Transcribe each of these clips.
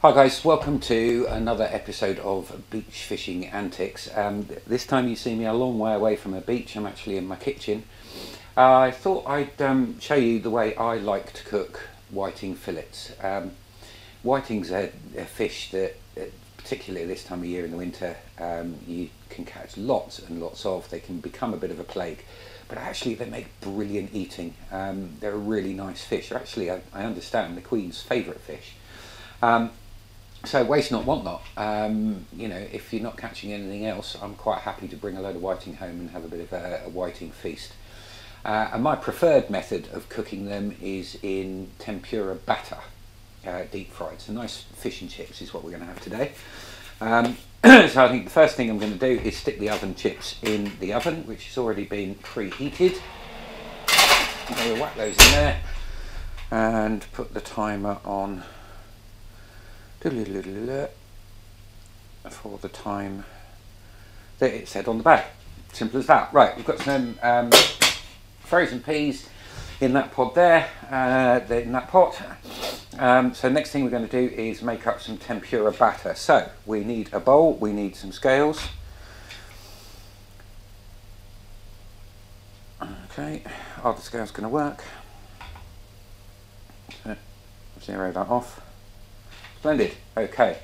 Hi guys, welcome to another episode of Beach Fishing Antics. Um, this time you see me a long way away from a beach, I'm actually in my kitchen. Uh, I thought I'd um, show you the way I like to cook whiting fillets. Um, whiting's a, a fish that, uh, particularly this time of year in the winter, um, you can catch lots and lots of. They can become a bit of a plague, but actually they make brilliant eating. Um, they're a really nice fish. Actually, I, I understand the Queen's favourite fish. So waste not, want not. Um, you know, if you're not catching anything else, I'm quite happy to bring a load of whiting home and have a bit of a, a whiting feast. Uh, and my preferred method of cooking them is in tempura batter, uh, deep fried. So nice fish and chips is what we're going to have today. Um, so I think the first thing I'm going to do is stick the oven chips in the oven, which has already been preheated. I'm going to whack those in there and put the timer on for the time that it said on the bag. Simple as that. Right, we've got some um, frozen peas in that pod there, uh, in that pot. Um, so next thing we're going to do is make up some tempura batter. So we need a bowl, we need some scales. Okay, are the scales going to work? Zero that off. Splendid. Okay.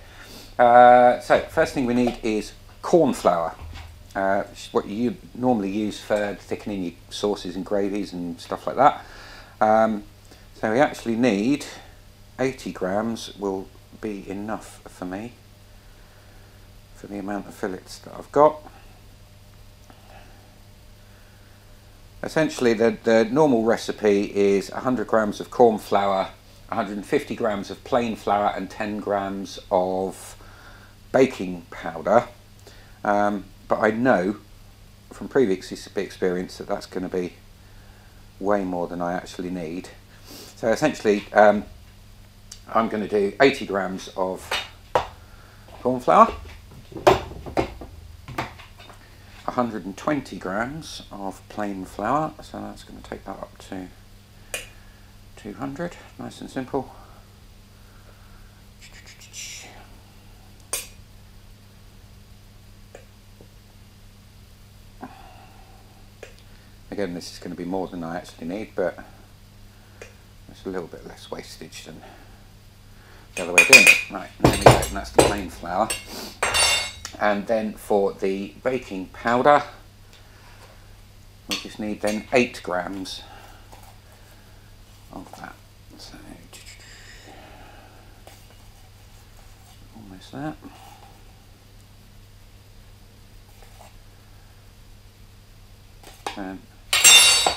Uh, so first thing we need is corn flour. Uh, what you normally use for thickening your sauces and gravies and stuff like that. Um, so we actually need 80 grams will be enough for me for the amount of fillets that I've got. Essentially the, the normal recipe is 100 grams of corn flour 150 grams of plain flour and 10 grams of baking powder. Um, but I know from previous experience that that's going to be way more than I actually need. So essentially, um, I'm going to do 80 grams of corn flour, 120 grams of plain flour, so that's going to take that up to 200, nice and simple. Again, this is going to be more than I actually need, but it's a little bit less wastage than the other way of doing it. Right, there we go, and that's the plain flour. And then for the baking powder, we just need then 8 grams of that. So almost that. And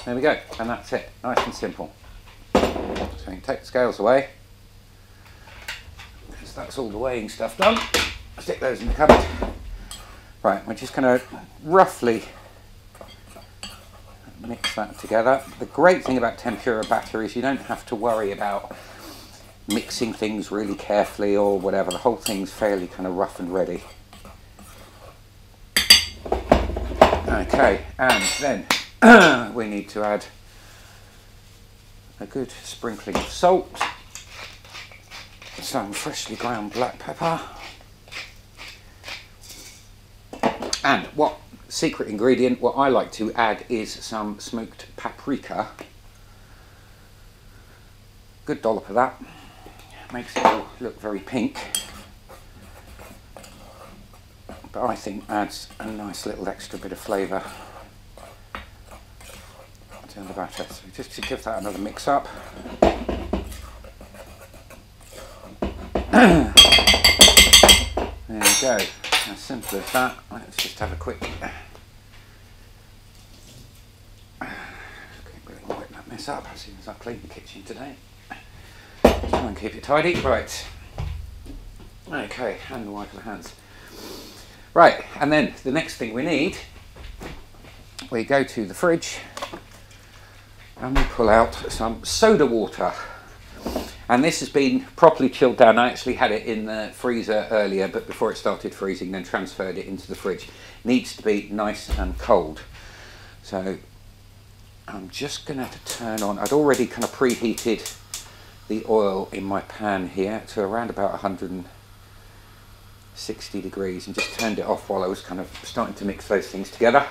there we go, and that's it, nice and simple. So you can take the scales away, because that's all the weighing stuff done. Stick those in the cupboard. Right, we're just going to roughly mix that together. The great thing about tempura batter is you don't have to worry about mixing things really carefully or whatever. The whole thing's fairly kind of rough and ready. Okay, and then we need to add a good sprinkling of salt, some freshly ground black pepper, and what secret ingredient, what I like to add is some smoked paprika. Good dollop of that. Makes it all look very pink. But I think adds a nice little extra bit of flavour to the batter. So just to give that another mix up. there we go. As simple as that. Let's just have a quick wipe that mess up as soon as I clean the kitchen today. And keep it tidy. Right. Okay, hand the wipe of the hands. Right, and then the next thing we need, we go to the fridge and we pull out some soda water and this has been properly chilled down. I actually had it in the freezer earlier, but before it started freezing, then transferred it into the fridge. Needs to be nice and cold. So I'm just gonna to turn on, I'd already kind of preheated the oil in my pan here to around about 160 degrees and just turned it off while I was kind of starting to mix those things together.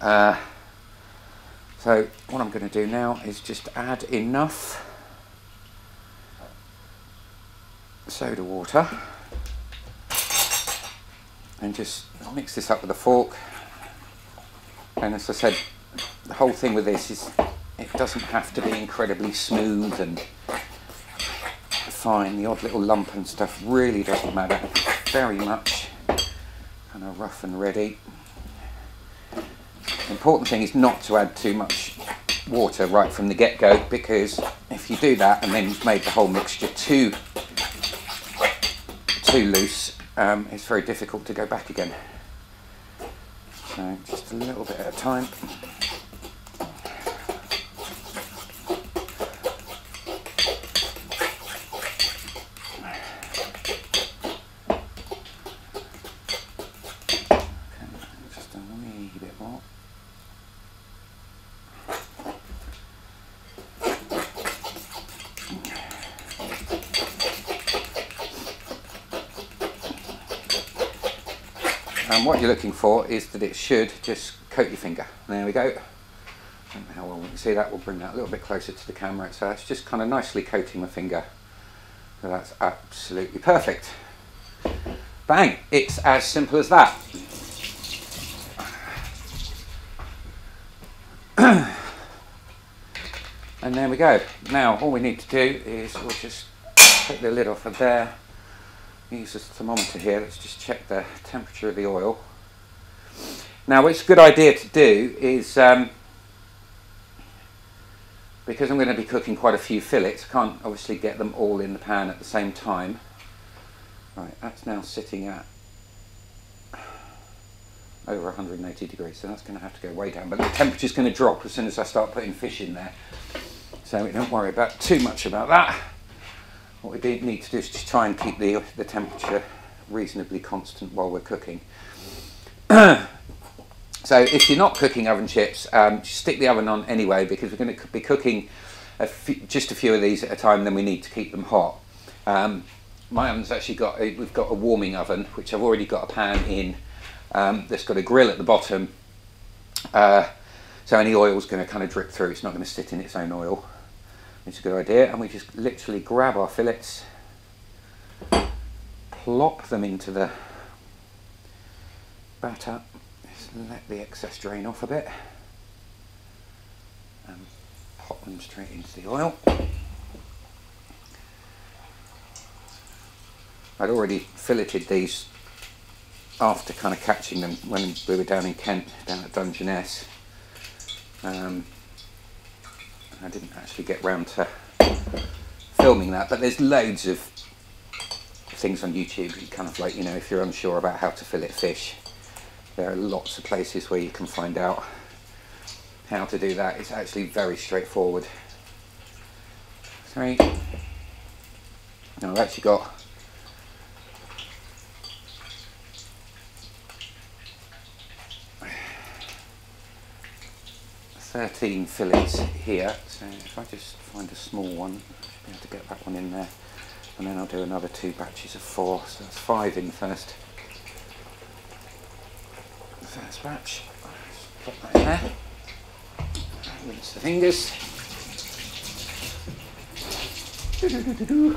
Uh, so what I'm going to do now is just add enough soda water and just mix this up with a fork and as I said the whole thing with this is it doesn't have to be incredibly smooth and fine. The odd little lump and stuff really doesn't matter. Very much kind of rough and ready. The important thing is not to add too much water right from the get-go because if you do that and then you've made the whole mixture too too loose um, it's very difficult to go back again. So just a little bit at a time And what you're looking for is that it should just coat your finger. There we go. how well we can see that, we'll bring that a little bit closer to the camera. So it's just kind of nicely coating my finger. So that's absolutely perfect. Bang, it's as simple as that. and there we go. Now all we need to do is we'll just take the lid off of there use this thermometer here, let's just check the temperature of the oil. Now what's a good idea to do is, um, because I'm going to be cooking quite a few fillets, I can't obviously get them all in the pan at the same time. Right, that's now sitting at over 180 degrees, so that's going to have to go way down. But the temperature's going to drop as soon as I start putting fish in there. So we don't worry about too much about that. What we need to do is just try and keep the, the temperature reasonably constant while we're cooking. so if you're not cooking oven chips, um, stick the oven on anyway because we're going to be cooking just a few of these at a time, then we need to keep them hot. Um, my oven's actually got, a, we've got a warming oven, which I've already got a pan in um, that's got a grill at the bottom. Uh, so any oil is going to kind of drip through, it's not going to sit in its own oil. It's a good idea. And we just literally grab our fillets, plop them into the batter, just let the excess drain off a bit, and pop them straight into the oil. I'd already filleted these after kind of catching them when we were down in Kent, down at Dungeness. Um, I didn't actually get round to filming that, but there's loads of things on YouTube. You kind of like, you know, if you're unsure about how to fillet fish, there are lots of places where you can find out how to do that. It's actually very straightforward. Three. Now I've actually got 13 fillets here, so if I just find a small one, I should be able to get that one in there. And then I'll do another two batches of four, so that's five in first. First batch, put that in there. Rinse the fingers. Doo -doo -doo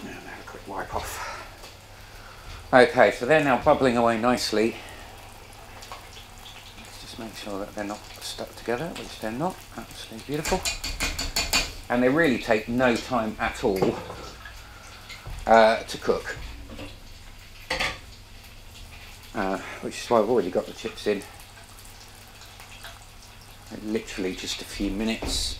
and have a quick wipe off. Okay, so they're now bubbling away nicely make sure that they're not stuck together, which they're not. Absolutely beautiful. And they really take no time at all uh, to cook. Uh, which is why I've already got the chips in. Literally just a few minutes.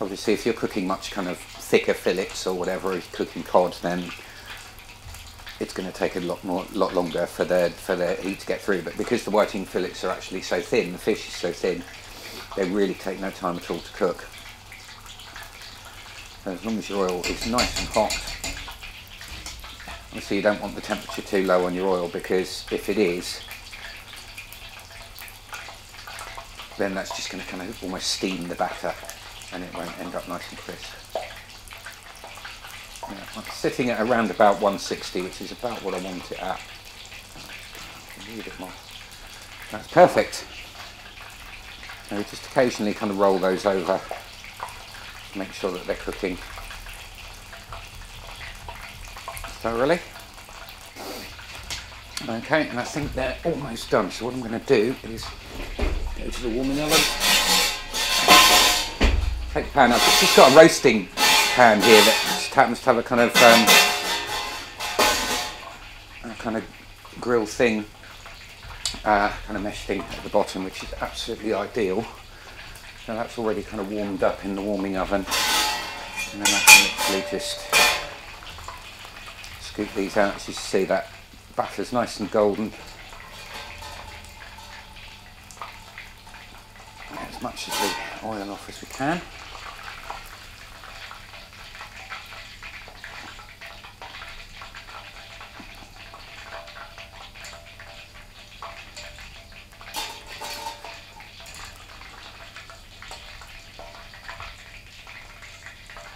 Obviously if you're cooking much kind of thicker fillets or whatever, cooking cod, then it's going to take a lot more, lot longer for the for the heat to get through. But because the whiting fillets are actually so thin, the fish is so thin, they really take no time at all to cook. So as long as your oil is nice and hot, Obviously you don't want the temperature too low on your oil because if it is, then that's just going to kind of almost steam the batter and it won't end up nice and crisp. Yeah, I'm sitting at around about 160, which is about what I want it at. That's perfect. So just occasionally kind of roll those over to make sure that they're cooking thoroughly. Okay, and I think they're almost done. So what I'm going to do is go to the warming oven. Take the pan up. Just got a roasting pan here that just happens to have a kind of um, a kind of grill thing, uh, kind of mesh thing at the bottom, which is absolutely ideal. So that's already kind of warmed up in the warming oven, and then I can literally just scoop these out. As you see, that batter's nice and golden. As much of the oil off as we can.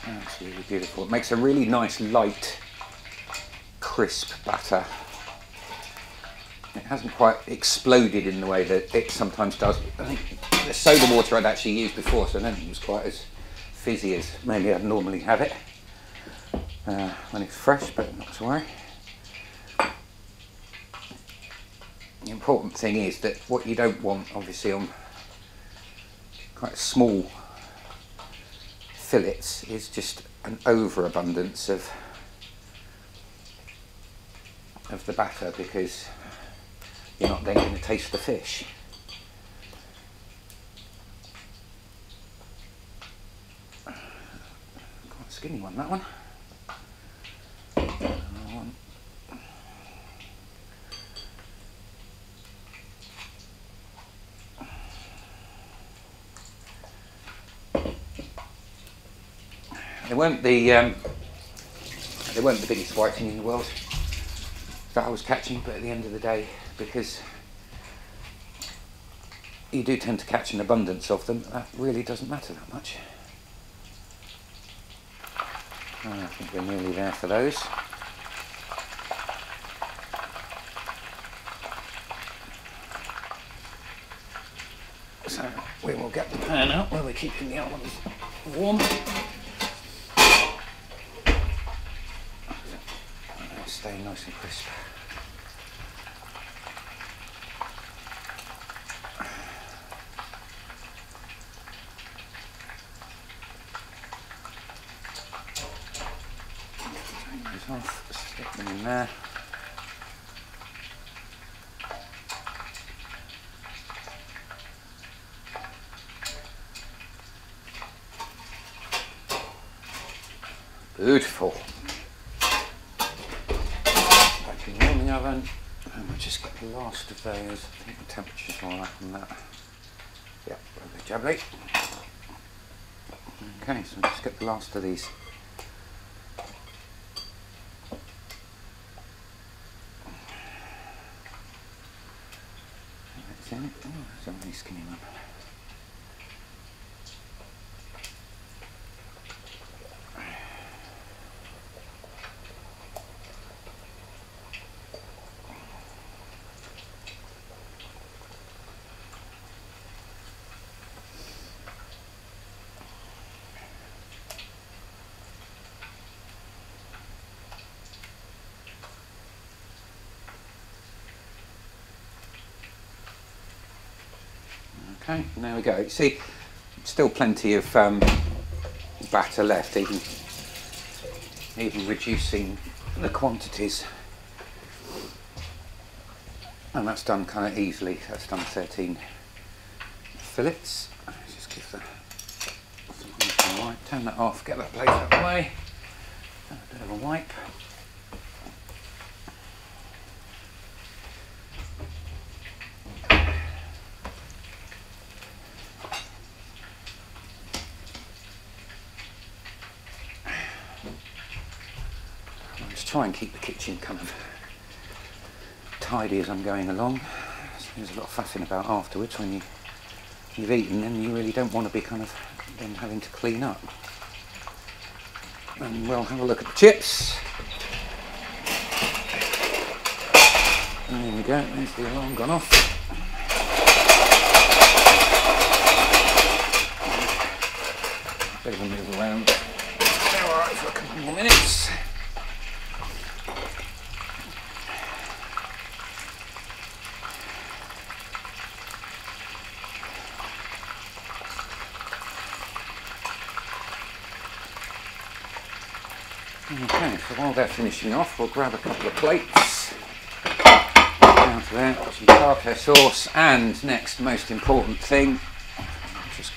That's really beautiful. It makes a really nice light, crisp batter. It hasn't quite exploded in the way that it sometimes does. I think the soda water I'd actually used before, so I don't it was quite as fizzy as maybe I'd normally have it uh, when it's fresh, but not to worry. The important thing is that what you don't want, obviously, on quite small fillets is just an overabundance of of the batter because you're not then going to taste the fish. Quite a skinny one, that one. one. They weren't the um, they weren't the biggest whiting in the world that I was catching, but at the end of the day, because you do tend to catch an abundance of them, that really doesn't matter that much. Oh, I think we're nearly there for those. So we will get the pan out where we're keeping the almonds warm. Stay nice and crisp. these off, stick them in there. Beautiful. Back in oven, and we'll just get the last of those. I think the temperature's all right on that. Yep, lovely jubbly. Okay, so just get the last of these That's it. Oh, nice skinny one. Okay, there we go. See, still plenty of um, batter left, even even reducing the quantities. And that's done kind of easily. That's done 13 fillets. Let's just give that some wipe. Turn that off, get that plate out of the way. A bit of a wipe. Try and keep the kitchen kind of tidy as I'm going along. There's a lot of fussing about afterwards when you, you've eaten and you really don't want to be kind of then having to clean up. And we'll have a look at the chips. There we go, there's the alarm gone off. Better move around. Alright for a couple more minutes. Okay, so while they're finishing off, we'll grab a couple of plates. Down to there, chipotle sauce, and next most important thing, just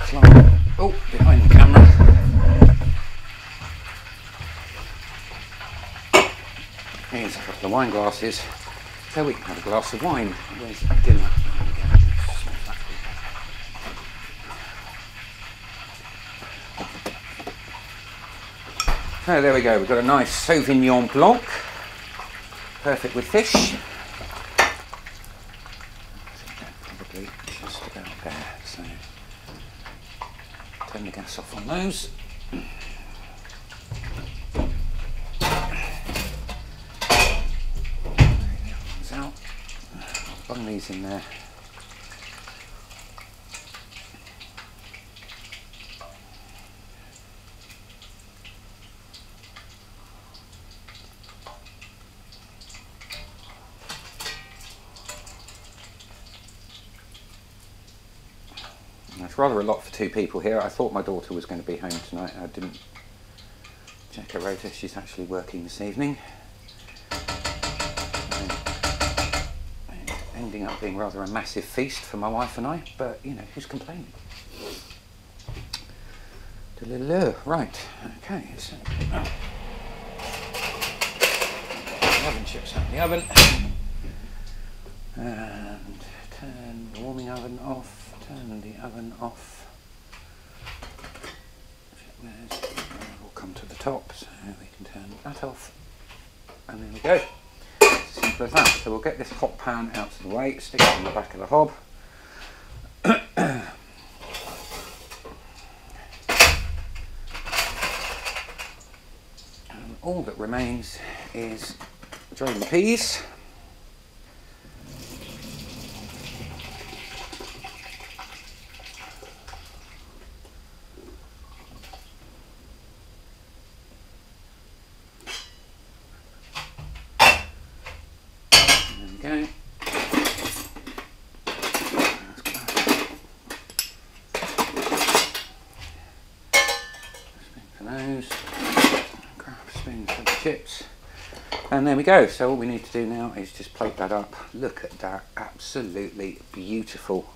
climb, oh, behind the camera. Here's a couple of wine glasses, so we can have a glass of wine. Where's dinner? So there we go, we've got a nice Sauvignon Blanc, perfect with fish. Probably just about there, so turn the gas off on those. One's out. I'll bung these in there. That's rather a lot for two people here. I thought my daughter was going to be home tonight. I didn't check her rota. She's actually working this evening. And ending up being rather a massive feast for my wife and I, but you know, who's complaining? Right, okay. So, oh. oven chips out in the oven. And turn the warming oven off turn the oven off. There's, we'll come to the top, so we can turn that off. And there we go. Simple as that. So we'll get this hot pan out of the way, stick it on the back of the hob. and all that remains is drain the peas. There we go. Spoon for those. Grab a spoon for the chips. And there we go. So all we need to do now is just plate that up. Look at that. Absolutely beautiful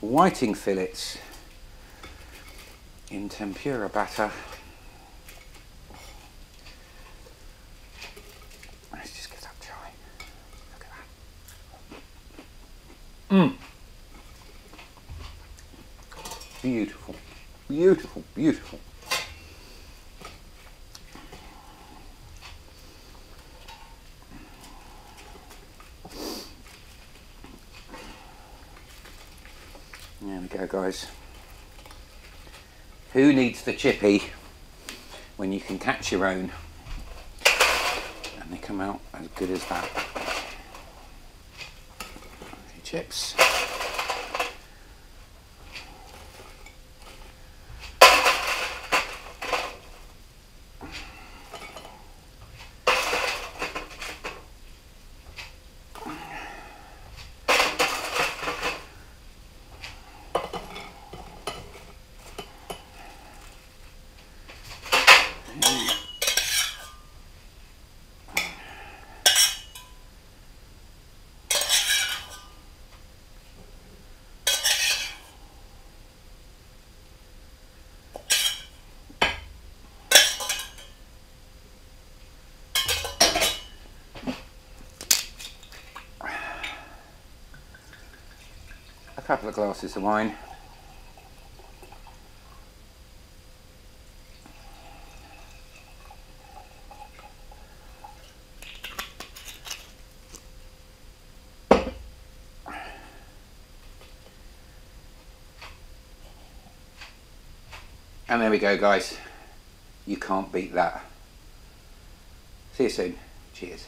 whiting fillets in tempura batter. Let's just get that dry. Look at that. Mmm. Beautiful. Beautiful, beautiful. There we go, guys. Who needs the chippy when you can catch your own? And they come out as good as that. Chips. couple of glasses of wine. And there we go guys, you can't beat that. See you soon, cheers.